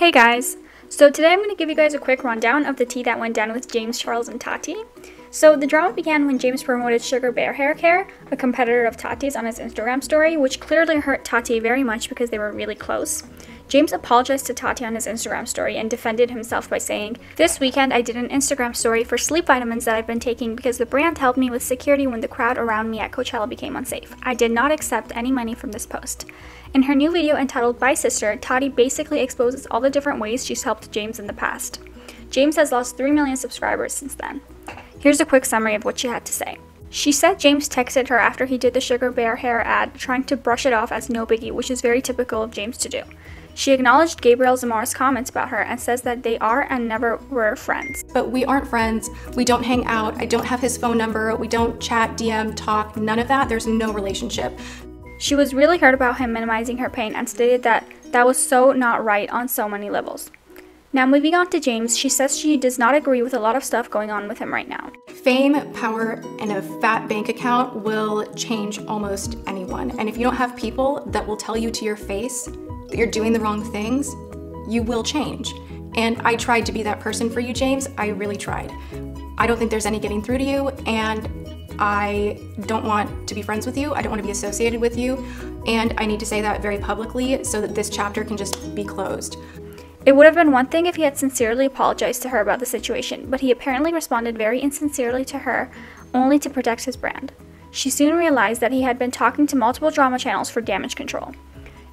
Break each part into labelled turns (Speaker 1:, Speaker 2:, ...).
Speaker 1: Hey guys! So today I'm going to give you guys a quick rundown of the tea that went down with James Charles and Tati. So the drama began when James promoted Sugar Bear Hair Care, a competitor of Tati's on his Instagram story, which clearly hurt Tati very much because they were really close. James apologized to Tati on his Instagram story and defended himself by saying, This weekend I did an Instagram story for sleep vitamins that I've been taking because the brand helped me with security when the crowd around me at Coachella became unsafe. I did not accept any money from this post. In her new video entitled Bye Sister, Tati basically exposes all the different ways she's helped James in the past. James has lost 3 million subscribers since then. Here's a quick summary of what she had to say. She said James texted her after he did the Sugar Bear hair ad, trying to brush it off as no biggie, which is very typical of James to do. She acknowledged Gabriel Zamora's comments about her and says that they are and never were friends.
Speaker 2: But we aren't friends. We don't hang out. I don't have his phone number. We don't chat, DM, talk, none of that. There's no relationship.
Speaker 1: She was really hurt about him minimizing her pain and stated that that was so not right on so many levels. Now, moving on to James, she says she does not agree with a lot of stuff going on with him right now.
Speaker 2: Fame, power, and a fat bank account will change almost anyone. And if you don't have people that will tell you to your face that you're doing the wrong things, you will change. And I tried to be that person for you, James. I really tried. I don't think there's any getting through to you, and I don't want to be friends with you. I don't want to be associated with you. And I need to say that very publicly so that this chapter can just be closed.
Speaker 1: It would have been one thing if he had sincerely apologized to her about the situation, but he apparently responded very insincerely to her, only to protect his brand. She soon realized that he had been talking to multiple drama channels for damage control.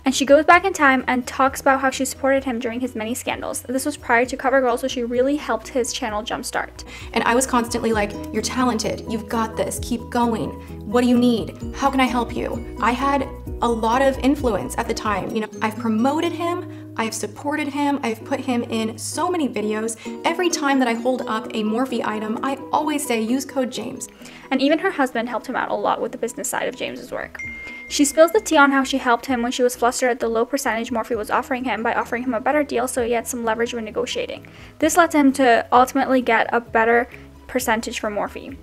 Speaker 1: And she goes back in time and talks about how she supported him during his many scandals. This was prior to CoverGirl, so she really helped his channel jumpstart.
Speaker 2: And I was constantly like, You're talented, you've got this, keep going. What do you need? How can I help you? I had a lot of influence at the time. You know, I've promoted him, I've supported him, I've put him in so many videos. Every time that I hold up a Morphe item, I always say use code James.
Speaker 1: And even her husband helped him out a lot with the business side of James's work. She spills the tea on how she helped him when she was flustered at the low percentage Morphe was offering him by offering him a better deal so he had some leverage when negotiating. This led him to ultimately get a better percentage from Morphe.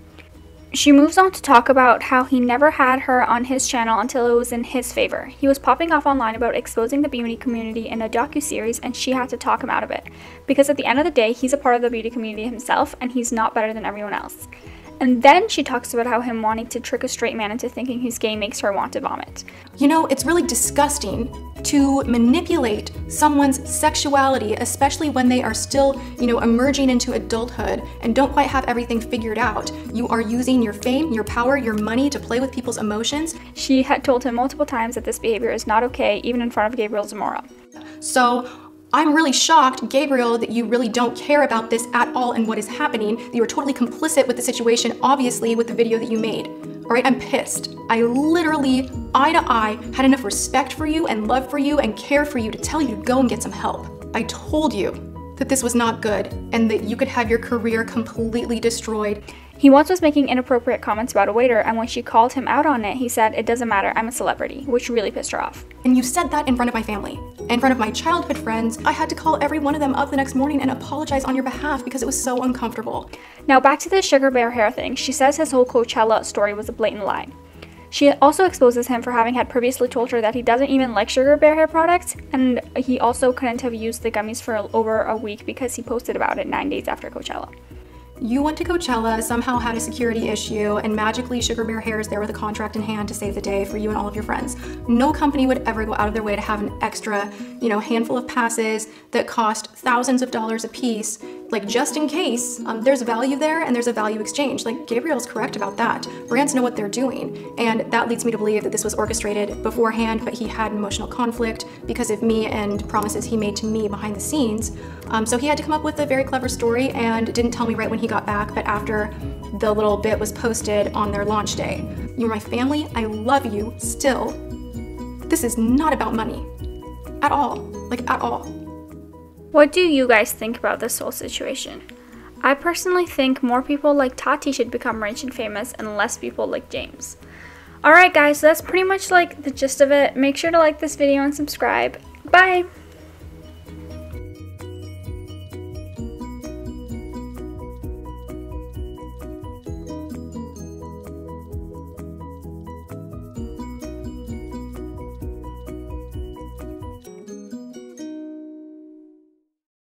Speaker 1: She moves on to talk about how he never had her on his channel until it was in his favor. He was popping off online about exposing the beauty community in a docu-series and she had to talk him out of it. Because at the end of the day, he's a part of the beauty community himself and he's not better than everyone else. And then she talks about how him wanting to trick a straight man into thinking he's gay makes her want to vomit.
Speaker 2: You know, it's really disgusting to manipulate someone's sexuality, especially when they are still, you know, emerging into adulthood and don't quite have everything figured out. You are using your fame, your power, your money to play with people's emotions.
Speaker 1: She had told him multiple times that this behavior is not okay, even in front of Gabriel Zamora.
Speaker 2: So I'm really shocked, Gabriel, that you really don't care about this at all and what is happening, that you are totally complicit with the situation, obviously, with the video that you made. All right, I'm pissed. I literally, eye to eye, had enough respect for you and love for you and care for you to tell you to go and get some help. I told you that this was not good and that you could have your career completely destroyed.
Speaker 1: He once was making inappropriate comments about a waiter, and when she called him out on it, he said, It doesn't matter, I'm a celebrity, which really pissed her off.
Speaker 2: And you said that in front of my family, in front of my childhood friends. I had to call every one of them up the next morning and apologize on your behalf because it was so uncomfortable.
Speaker 1: Now, back to the Sugar Bear hair thing, she says his whole Coachella story was a blatant lie. She also exposes him for having had previously told her that he doesn't even like Sugar Bear hair products, and he also couldn't have used the gummies for over a week because he posted about it nine days after Coachella.
Speaker 2: You went to Coachella, somehow had a security issue, and magically Sugar Bear Hair is there with a contract in hand to save the day for you and all of your friends. No company would ever go out of their way to have an extra, you know, handful of passes that cost thousands of dollars a piece like just in case, um, there's value there and there's a value exchange. Like Gabriel's correct about that. Brands know what they're doing. And that leads me to believe that this was orchestrated beforehand, but he had an emotional conflict because of me and promises he made to me behind the scenes. Um, so he had to come up with a very clever story and didn't tell me right when he got back, but after the little bit was posted on their launch day. You're my family, I love you still. This is not about money. At all. Like, at all.
Speaker 1: What do you guys think about this whole situation? I personally think more people like Tati should become rich and famous and less people like James. Alright guys, so that's pretty much like the gist of it. Make sure to like this video and subscribe. Bye!